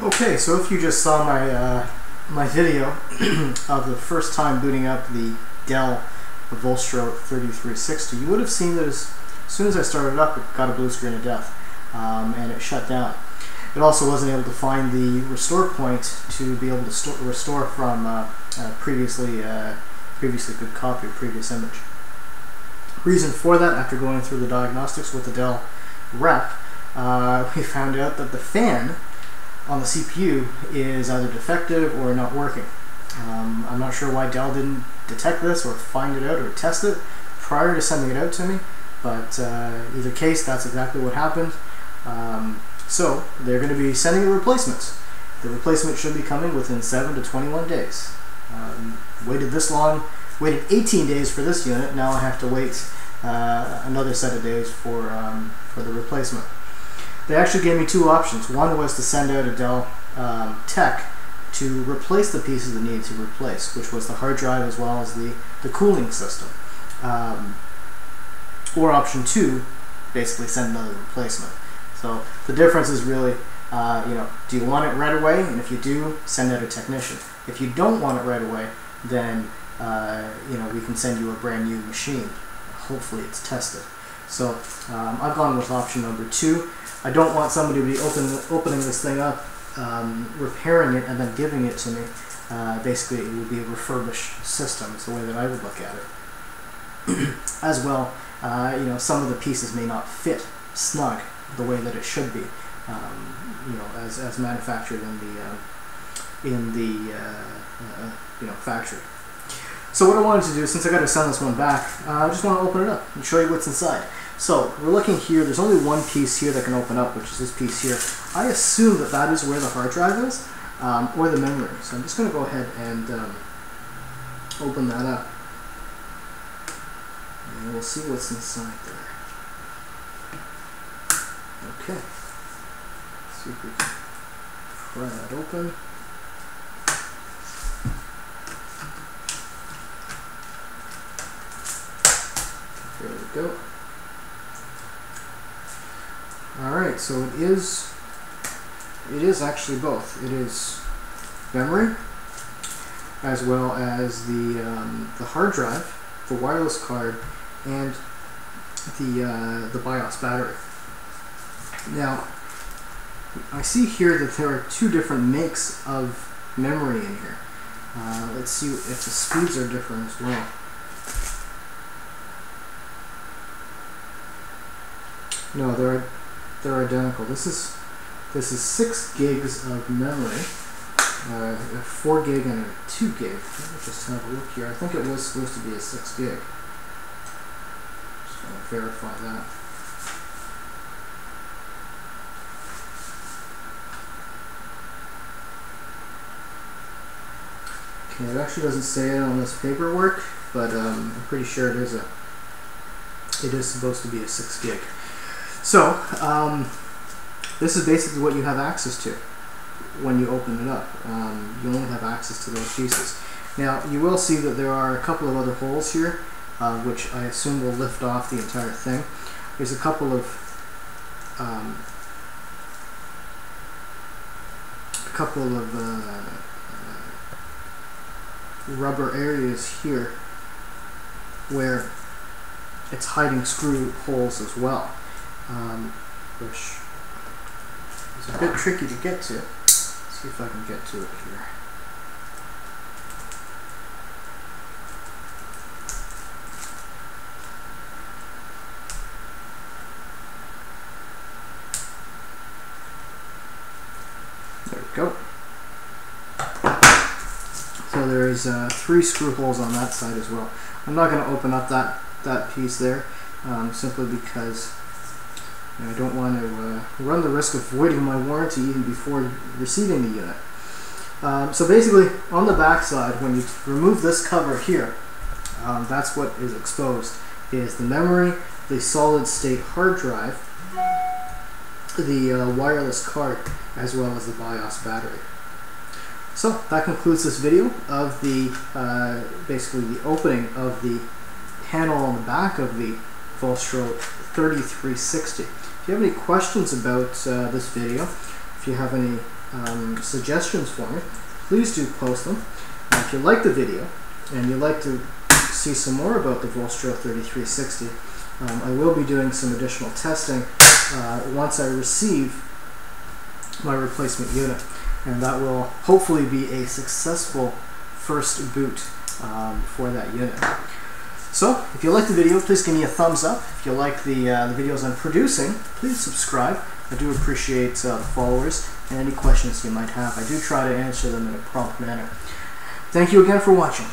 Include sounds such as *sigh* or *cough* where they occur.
Okay, so if you just saw my uh, my video *clears throat* of the first time booting up the Dell Vostro 3360, you would have seen that as soon as I started up, it got a blue screen of death, um, and it shut down. It also wasn't able to find the restore point to be able to restore from uh, uh, previously uh, previously good copy or previous image. Reason for that, after going through the diagnostics with the Dell rep, uh, *laughs* we found out that the fan on the CPU is either defective or not working. Um, I'm not sure why Dell didn't detect this or find it out or test it prior to sending it out to me, but uh, either case, that's exactly what happened. Um, so they're going to be sending a replacement. The replacement should be coming within 7 to 21 days. Um, waited this long, waited 18 days for this unit, now I have to wait uh, another set of days for, um, for the replacement. They actually gave me two options. One was to send out a Dell um, tech to replace the pieces that needed to replace, which was the hard drive as well as the, the cooling system. Um, or option two, basically send another replacement. So the difference is really, uh, you know, do you want it right away? And if you do, send out a technician. If you don't want it right away, then uh, you know we can send you a brand new machine. Hopefully it's tested. So um, I've gone with option number two. I don't want somebody to be open, opening this thing up, um, repairing it, and then giving it to me. Uh, basically, it would be a refurbished system. Is the way that I would look at it. *clears throat* As well, uh, you know, some of the pieces may not fit snug the way that it should be. Um, you know, as, as manufactured in the uh, in the uh, uh, you know factory. So what I wanted to do, since I got to send this one back, uh, I just want to open it up and show you what's inside. So we're looking here, there's only one piece here that can open up, which is this piece here. I assume that that is where the hard drive is, um, or the memory. So I'm just going to go ahead and um, open that up. And we'll see what's inside there. Okay. Let's see if we can pry that open. There we go. Alright, so it is it is actually both. It is memory as well as the um, the hard drive, the wireless card, and the uh, the BIOS battery. Now, I see here that there are two different makes of memory in here. Uh, let's see if the speeds are different as well. No, they're they're identical. This is this is six gigs of memory, uh, a four gig and a two gig. Let me just have a look here. I think it was supposed to be a six gig. Just want to verify that. Okay, it actually doesn't say it on this paperwork, but um, I'm pretty sure it is a. It is supposed to be a six gig. So, um, this is basically what you have access to when you open it up. Um, you only have access to those pieces. Now, you will see that there are a couple of other holes here, uh, which I assume will lift off the entire thing. There's a couple of um, a couple of uh, uh, rubber areas here where it's hiding screw holes as well um, which is a bit tricky to get to. Let's see if I can get to it here. There we go. So there's uh, three screw holes on that side as well. I'm not going to open up that, that piece there um, simply because I don't want to uh, run the risk of voiding my warranty even before receiving the unit. Um, so basically, on the back side, when you remove this cover here, um, that's what is exposed, is the memory, the solid state hard drive, the uh, wireless card, as well as the BIOS battery. So that concludes this video of the, uh, basically the opening of the panel on the back of the Vostro 3360 If you have any questions about uh, this video, if you have any um, suggestions for me, please do post them. Uh, if you like the video and you'd like to see some more about the Vostro 3360, um, I will be doing some additional testing uh, once I receive my replacement unit. And that will hopefully be a successful first boot um, for that unit. So, if you like the video, please give me a thumbs up. If you like the, uh, the videos I'm producing, please subscribe. I do appreciate uh, the followers and any questions you might have. I do try to answer them in a prompt manner. Thank you again for watching.